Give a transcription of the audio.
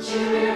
You.